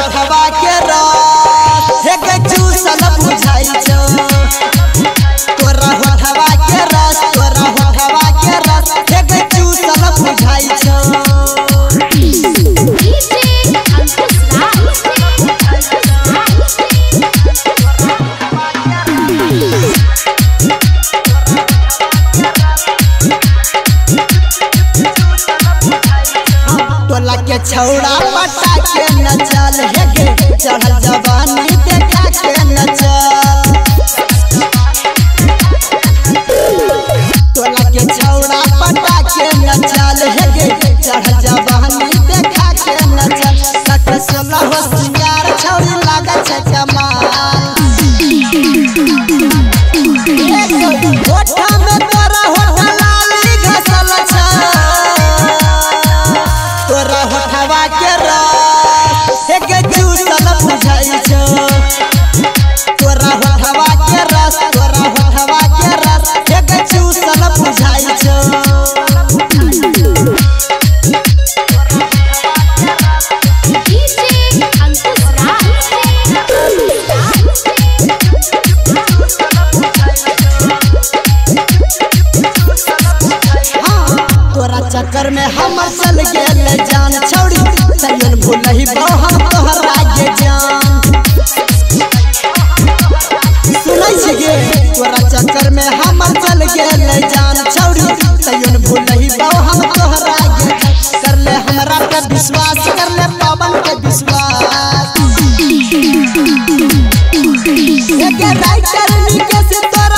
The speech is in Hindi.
तोरा के रस। हे गजू सब बुझाई छो के छौड़ा पटा के न चल हे गे चढ़ल जवानी देखा के न चल। तोला के छौड़ा पटा के न चल हे चक्कर में हमर चल गेल जान। छौड़ी तैयन हम तोहरा के जान। सुनै छी तोरा चक्कर में हमर चल गेल जान। छौड़ी तैयन हम तोहरा के कर ले हमरा पे विश्वास कर ले पवन के विश्वास। एके राइटर निके से तोरा